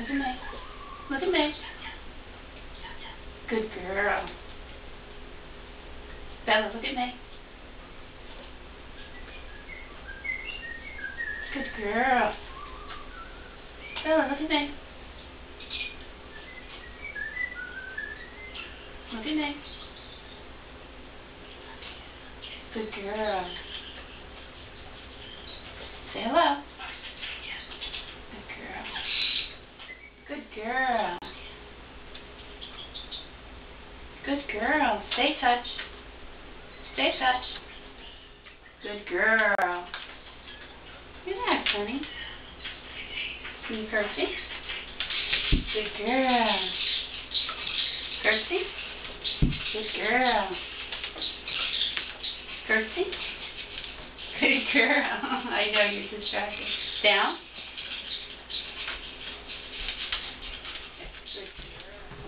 Look at me. Look at me. Good girl. Bella, look at me. Good girl. Bella, look at me. Look at me. Good girl. Say hello. Good girl. Good girl. Stay touch. Stay touch. Good girl. Relax, honey. You curtsy? Good girl. Curtsy? Good girl. Curtsy? Good girl. I know you're distracted. Down.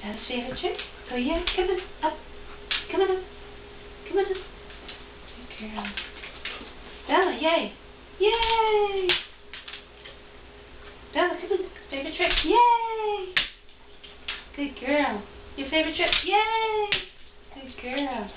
That's favorite trick. Oh yeah, come on, up. Come on up. Come on up. Good girl. Bella, yay. Yay! Bella, come on. Favorite trick. Yay! Good girl. Your favorite trick. Yay! Good girl.